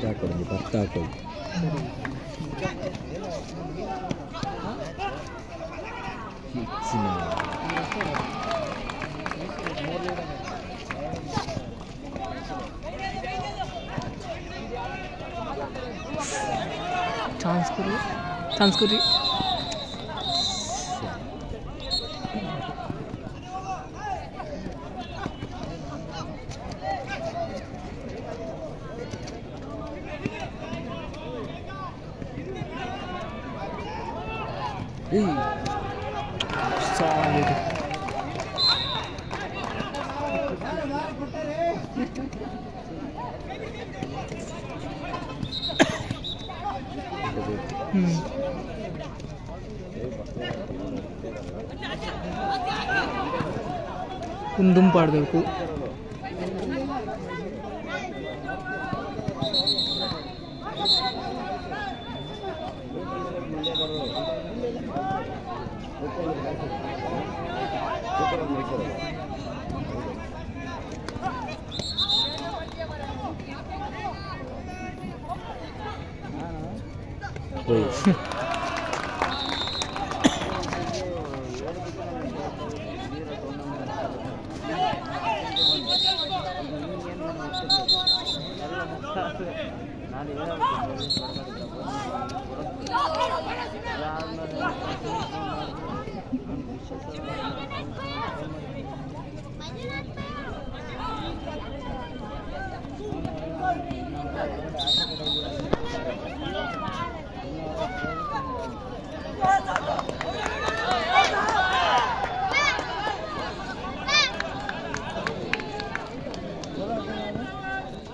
じゃあこれでバッターコン。チャンスくる？チャンスくる？कुंदम पाड़ देखो Oh,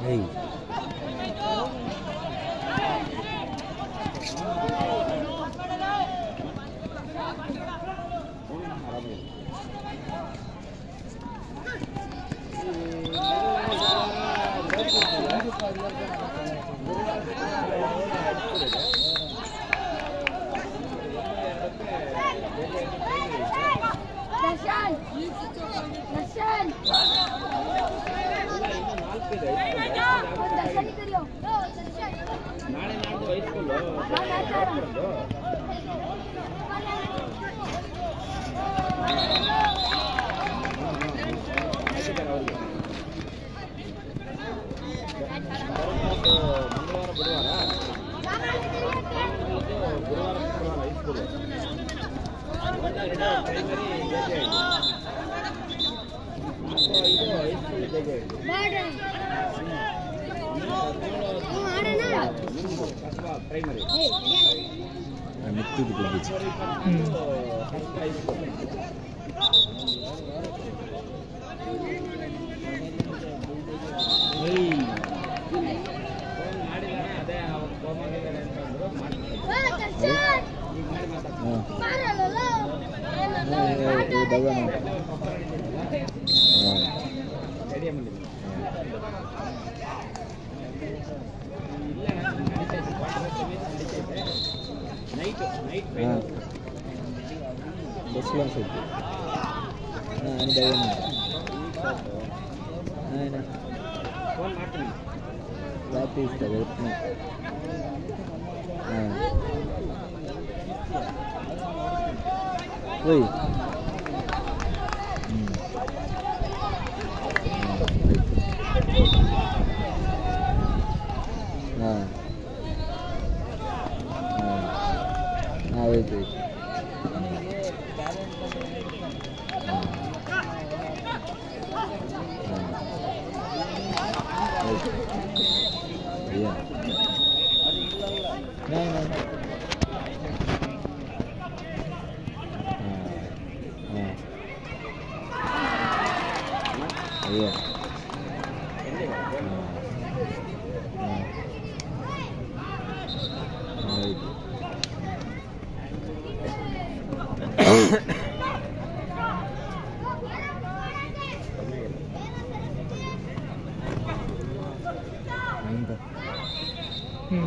Hey. Darshan Darshan ಗುರುವಾರ ಗುರುವಾರ ಶುಕ್ರವಾರ ಇಸ್ಕೂಲು ಪ್ರೈಮರಿ ಜೆ ಇದು ಹೈಸ್ಕೂಲ್ ಜೆ ಕಸ್ಬಾ ಪ್ರೈಮರಿ ಮೆತ್ತಿದ್ದು ಕಸ್ಬಾ ಹೈಸ್ಕೂಲ್ బస్సులో సైడ్ అని భయం ఆయన ఫోన్ మాట్లాడి ui.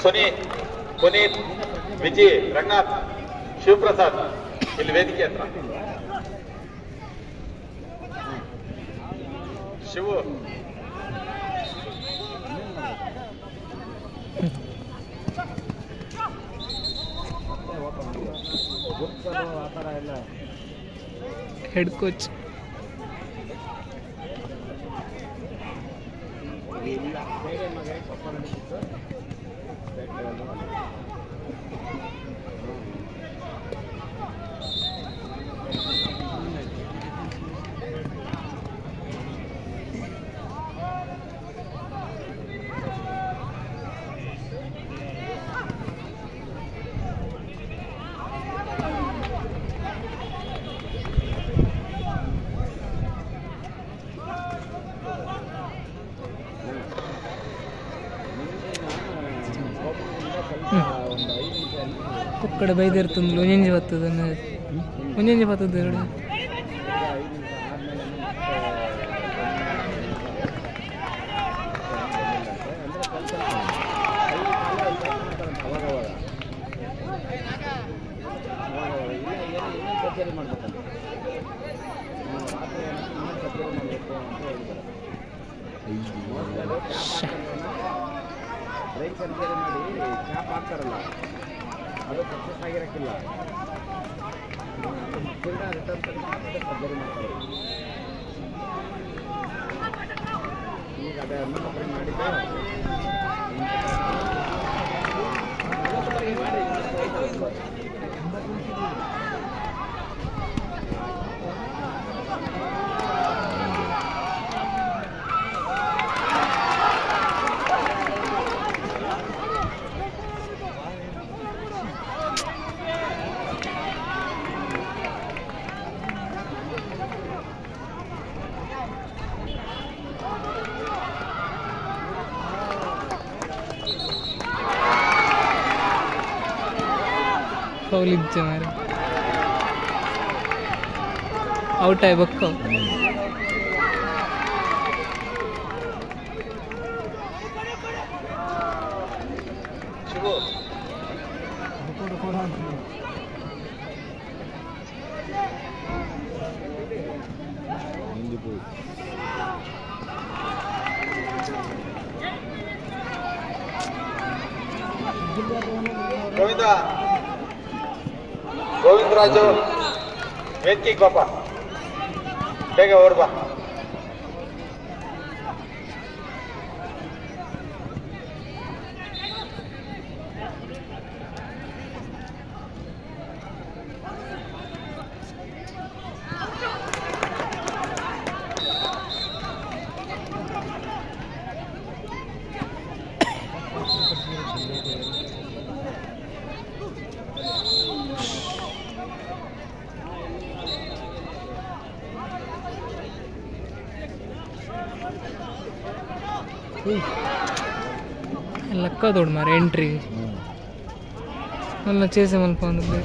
ಸುನೀಲ್ ಪುನೀತ್ ವಿಜಿ ರಂಗನಾಥ್ ಶಿವಪ್ರಸಾದ್ ಇಲ್ಲಿ ವೇದಿಕೆ ಹತ್ರ. ಶಿವು. ಹೆಡ್ ಕೋಚ್ ಇಲ್ಲ Thank you. ಏನಾದ್ರು ಇನ್ನೊಂದು ಕಚೇರಿ ಮಾಡಬೇಕು ಅಂತ ಹೇಳಿದ್ದಾರೆ ಎರಡು. ಸರ್ಜರಿ ಮಾಡಿ ಕ್ಯಾಪ್ ಹಾಕ್ತಾರಲ್ಲ. ಅದು ಸಕ್ಸಸ್ ಆಗಿರೋಕ್ಕಿಲ್ಲ. ತಿರ್ಗಾ ರಿಟರ್ನ್ ತಂದು ಸರ್ಜರಿ ಮಾಡ್ತಾರೆ. ಮಾಡಿದ್ದೆ. ઓલી મારે આઉટ આય બક્કો Comida! ಗೋವಿಂದರಾಜು ವೇದಿಕೆಗೆ ಬಾಪ ಬೇಗ ಓಡ್ లెక్క తోడు మరి? ఎంట్రీ మళ్ళీ చేసే మళ్ళీ పొందుకు